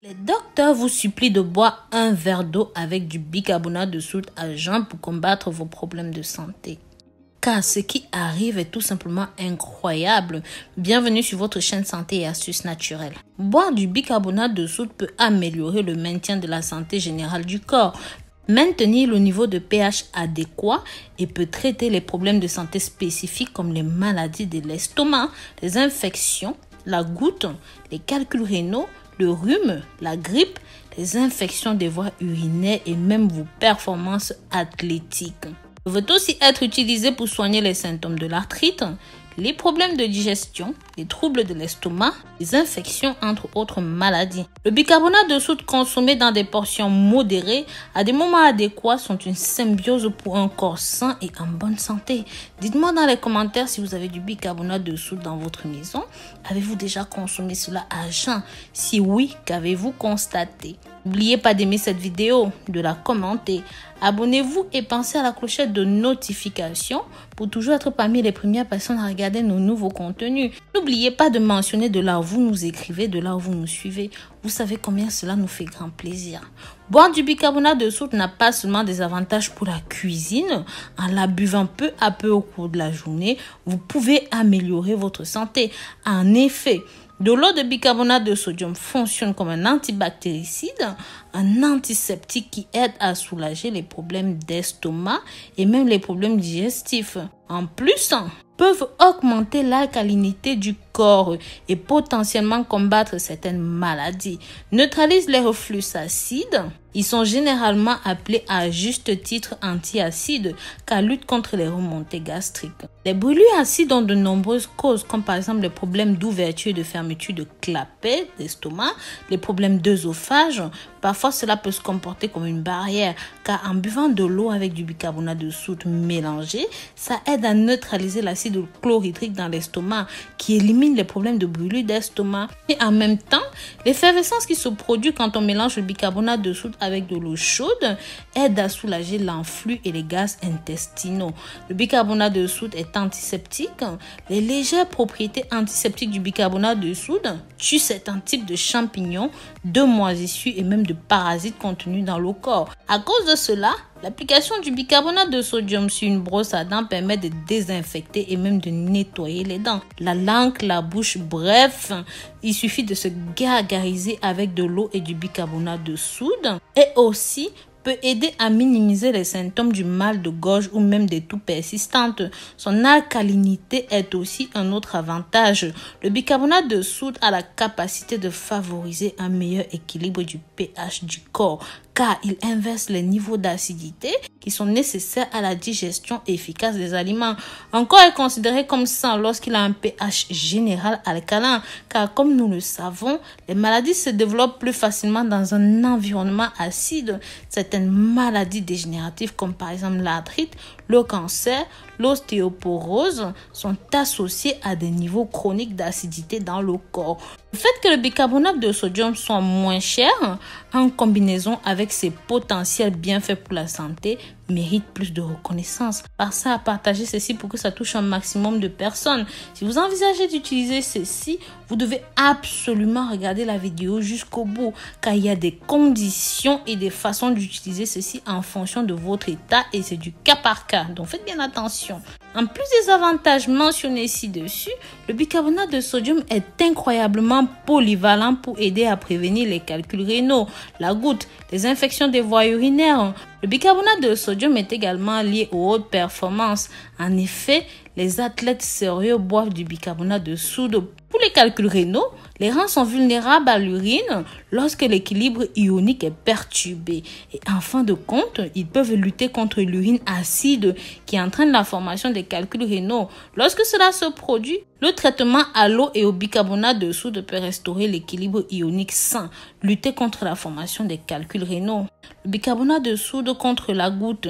Les docteurs vous supplient de boire un verre d'eau avec du bicarbonate de soude à jeun pour combattre vos problèmes de santé. Car ce qui arrive est tout simplement incroyable. Bienvenue sur votre chaîne Santé et Astuces Naturelles. Boire du bicarbonate de soude peut améliorer le maintien de la santé générale du corps, maintenir le niveau de pH adéquat et peut traiter les problèmes de santé spécifiques comme les maladies de l'estomac, les infections, la goutte, les calculs rénaux, le rhume, la grippe, les infections des voies urinaires et même vos performances athlétiques. Il peut aussi être utilisé pour soigner les symptômes de l'arthrite, les problèmes de digestion, les troubles de l'estomac, les infections, entre autres maladies. Le bicarbonate de soude consommé dans des portions modérées à des moments adéquats sont une symbiose pour un corps sain et en bonne santé. Dites-moi dans les commentaires si vous avez du bicarbonate de soude dans votre maison. Avez-vous déjà consommé cela à jeun? Si oui, qu'avez-vous constaté? N'oubliez pas d'aimer cette vidéo, de la commenter. Abonnez-vous et pensez à la clochette de notification pour toujours être parmi les premières personnes à regarder nos nouveaux contenus. N'oubliez pas de mentionner de là où vous nous écrivez, de là où vous nous suivez. Vous savez combien cela nous fait grand plaisir. Boire du bicarbonate de soude n'a pas seulement des avantages pour la cuisine. En la buvant peu à peu au cours de la journée, vous pouvez améliorer votre santé. En effet, de l'eau de bicarbonate de sodium fonctionne comme un antibactéricide, un antiseptique qui aide à soulager les problèmes d'estomac et même les problèmes digestifs. En plus, peuvent augmenter l'alcalinité du et potentiellement combattre certaines maladies. Neutralisent les reflux acides. Ils sont généralement appelés à juste titre antiacides car luttent contre les remontées gastriques. Les brûlures acides ont de nombreuses causes comme par exemple les problèmes d'ouverture et de fermeture de clapet d'estomac, les problèmes d'œsophage. Parfois cela peut se comporter comme une barrière car en buvant de l'eau avec du bicarbonate de soude mélangé, ça aide à neutraliser l'acide chlorhydrique dans l'estomac qui élimine les problèmes de brûlure d'estomac. Et en même temps, l'effervescence qui se produit quand on mélange le bicarbonate de soude avec de l'eau chaude aide à soulager l'enflux et les gaz intestinaux. Le bicarbonate de soude est antiseptique. Les légères propriétés antiseptiques du bicarbonate de soude tuent certains types de champignons, de moisissures et même de parasites contenus dans le corps. À cause de cela, L'application du bicarbonate de sodium sur une brosse à dents permet de désinfecter et même de nettoyer les dents, la langue, la bouche, bref, il suffit de se gargariser avec de l'eau et du bicarbonate de soude. Et aussi peut aider à minimiser les symptômes du mal de gorge ou même des toux persistantes. Son alcalinité est aussi un autre avantage. Le bicarbonate de soude a la capacité de favoriser un meilleur équilibre du pH du corps car il inverse les niveaux d'acidité qui sont nécessaires à la digestion efficace des aliments. Encore est considéré comme sain lorsqu'il a un pH général alcalin, car comme nous le savons, les maladies se développent plus facilement dans un environnement acide. Certaines maladies dégénératives comme par exemple l'arthrite, le cancer, l'ostéoporose sont associées à des niveaux chroniques d'acidité dans le corps. Le fait que le bicarbonate de sodium soit moins cher en combinaison avec ses potentiels bienfaits pour la santé mérite plus de reconnaissance. Ça, à partager ceci pour que ça touche un maximum de personnes. Si vous envisagez d'utiliser ceci, vous devez absolument regarder la vidéo jusqu'au bout car il y a des conditions et des façons d'utiliser ceci en fonction de votre état et c'est du cas par cas. Donc faites bien attention. En plus des avantages mentionnés ci-dessus, le bicarbonate de sodium est incroyablement polyvalent pour aider à prévenir les calculs rénaux, la goutte, les infections des voies urinaires. Le bicarbonate de sodium est également lié aux hautes performances. En effet, les athlètes sérieux boivent du bicarbonate de soude pour les calculs rénaux, les reins sont vulnérables à l'urine lorsque l'équilibre ionique est perturbé. Et en fin de compte, ils peuvent lutter contre l'urine acide qui entraîne la formation des calculs rénaux. Lorsque cela se produit, le traitement à l'eau et au bicarbonate de soude peut restaurer l'équilibre ionique sain, lutter contre la formation des calculs rénaux. Le bicarbonate de soude contre la goutte,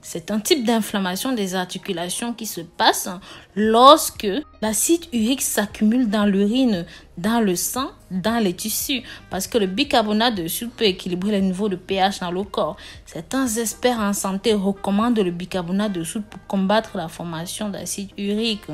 c'est un type d'inflammation des articulations qui se passe lorsque L'acide urique s'accumule dans l'urine, dans le sang, dans les tissus, parce que le bicarbonate de soude peut équilibrer les niveaux de pH dans le corps. Certains experts en santé recommandent le bicarbonate de soude pour combattre la formation d'acide urique,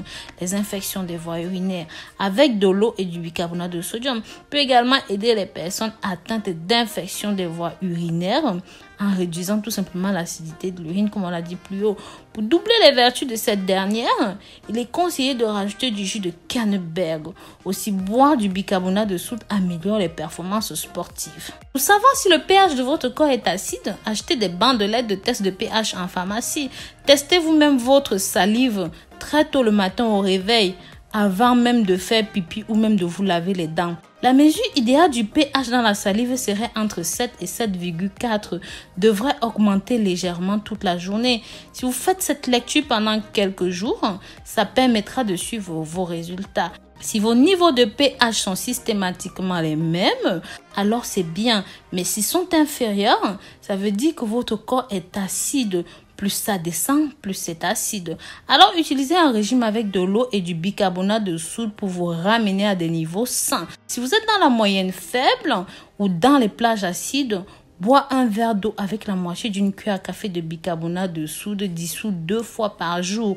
les infections des voies urinaires. Avec de l'eau et du bicarbonate de sodium, peut également aider les personnes atteintes d'infections des voies urinaires en réduisant tout simplement l'acidité de l'urine, comme on l'a dit plus haut. Pour doubler les vertus de cette dernière, il est conseillé de rajouter du jus de canneberg. Aussi, boire du bicarbonate de soude améliore les performances sportives. Pour savoir si le pH de votre corps est acide, achetez des bandelettes de test de pH en pharmacie. Testez vous-même votre salive très tôt le matin au réveil avant même de faire pipi ou même de vous laver les dents. La mesure idéale du pH dans la salive serait entre 7 et 7,4, devrait augmenter légèrement toute la journée. Si vous faites cette lecture pendant quelques jours, ça permettra de suivre vos résultats. Si vos niveaux de pH sont systématiquement les mêmes, alors c'est bien. Mais s'ils sont inférieurs, ça veut dire que votre corps est acide plus ça descend, plus c'est acide. Alors utilisez un régime avec de l'eau et du bicarbonate de soude pour vous ramener à des niveaux sains. Si vous êtes dans la moyenne faible ou dans les plages acides, Bois un verre d'eau avec la moitié d'une cuillère à café de bicarbonate de soude dissous deux fois par jour.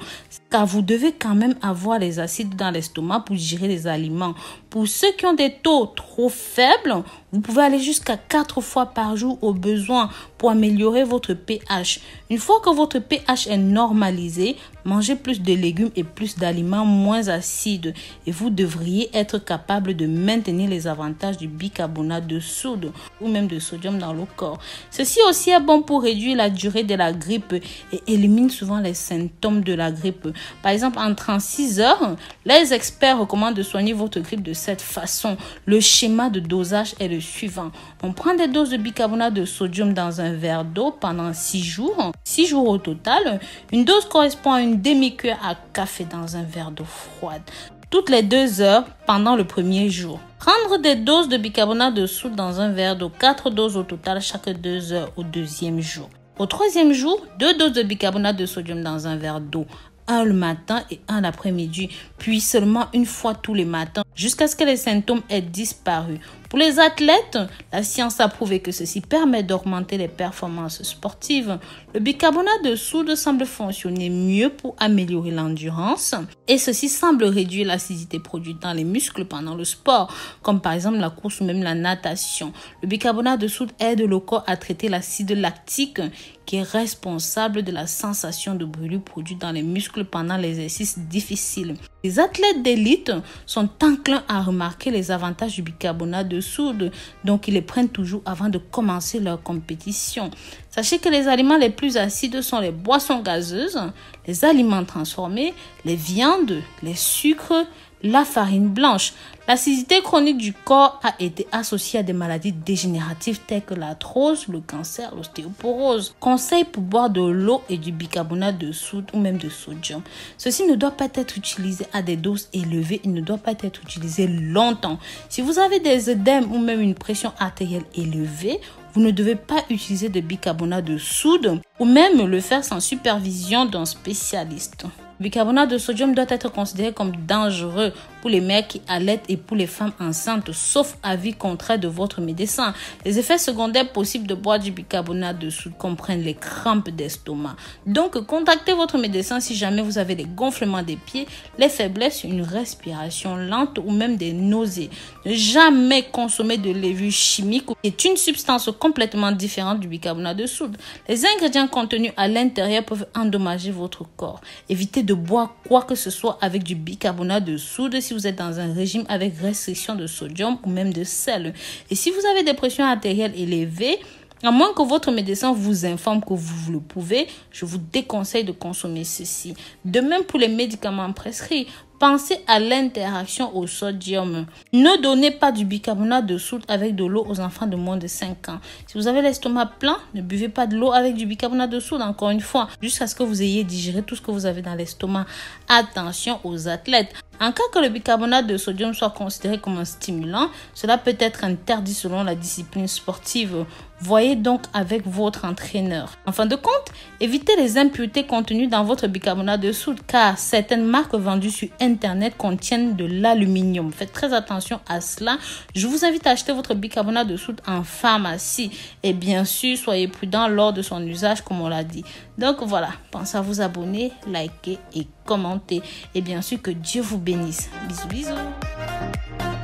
Car vous devez quand même avoir les acides dans l'estomac pour digérer les aliments. Pour ceux qui ont des taux trop faibles, vous pouvez aller jusqu'à quatre fois par jour au besoin pour améliorer votre pH. Une fois que votre pH est normalisé, mangez plus de légumes et plus d'aliments moins acides et vous devriez être capable de maintenir les avantages du bicarbonate de soude ou même de sodium dans le corps. Ceci aussi est bon pour réduire la durée de la grippe et élimine souvent les symptômes de la grippe. Par exemple, en 36 heures, les experts recommandent de soigner votre grippe de cette façon. Le schéma de dosage est le suivant. On prend des doses de bicarbonate de sodium dans un verre d'eau pendant 6 jours. 6 jours au total. Une dose correspond à une demi-cuillère à café dans un verre d'eau froide. Toutes les 2 heures pendant le premier jour. Prendre des doses de bicarbonate de soude dans un verre d'eau. 4 doses au total chaque 2 heures au deuxième jour. Au troisième jour, deux doses de bicarbonate de sodium dans un verre d'eau un le matin et un l'après-midi, puis seulement une fois tous les matins, jusqu'à ce que les symptômes aient disparu. Pour les athlètes, la science a prouvé que ceci permet d'augmenter les performances sportives. Le bicarbonate de soude semble fonctionner mieux pour améliorer l'endurance et ceci semble réduire l'acidité produite dans les muscles pendant le sport, comme par exemple la course ou même la natation. Le bicarbonate de soude aide le corps à traiter l'acide lactique qui est responsable de la sensation de brûlure produite dans les muscles pendant l'exercice difficile. Les athlètes d'élite sont enclins à remarquer les avantages du bicarbonate de soude, donc ils les prennent toujours avant de commencer leur compétition. Sachez que les aliments les plus acides sont les boissons gazeuses, les aliments transformés, les viandes, les sucres, la farine blanche. L'acidité chronique du corps a été associée à des maladies dégénératives telles que l'arthrose, le cancer, l'ostéoporose. Conseil pour boire de l'eau et du bicarbonate de soude ou même de sodium. Ceci ne doit pas être utilisé à des doses élevées, il ne doit pas être utilisé longtemps. Si vous avez des œdèmes ou même une pression artérielle élevée, vous ne devez pas utiliser de bicarbonate de soude ou même le faire sans supervision d'un spécialiste. Bicarbonate de sodium doit être considéré comme dangereux pour les mères qui allaitent et pour les femmes enceintes, sauf avis contraire de votre médecin. Les effets secondaires possibles de boire du bicarbonate de soude comprennent les crampes d'estomac. Donc, contactez votre médecin si jamais vous avez des gonflements des pieds, les faiblesses, une respiration lente ou même des nausées. Ne jamais consommer de levure chimique qui est une substance complètement différente du bicarbonate de soude. Les ingrédients contenus à l'intérieur peuvent endommager votre corps. Évitez de boire quoi que ce soit avec du bicarbonate de soude si vous êtes dans un régime avec restriction de sodium ou même de sel. Et si vous avez des pressions artérielles élevées, à moins que votre médecin vous informe que vous le pouvez, je vous déconseille de consommer ceci. De même pour les médicaments prescrits, Pensez à l'interaction au sodium. Ne donnez pas du bicarbonate de soude avec de l'eau aux enfants de moins de 5 ans. Si vous avez l'estomac plein, ne buvez pas de l'eau avec du bicarbonate de soude, encore une fois, jusqu'à ce que vous ayez digéré tout ce que vous avez dans l'estomac. Attention aux athlètes. En cas que le bicarbonate de sodium soit considéré comme un stimulant, cela peut être interdit selon la discipline sportive. Voyez donc avec votre entraîneur. En fin de compte, évitez les impuretés contenues dans votre bicarbonate de soude car certaines marques vendues sur Internet contiennent de l'aluminium. Faites très attention à cela. Je vous invite à acheter votre bicarbonate de soude en pharmacie. Et bien sûr, soyez prudent lors de son usage comme on l'a dit. Donc voilà, pensez à vous abonner, liker et commenter. Et bien sûr que Dieu vous bénisse. Bisous bisous.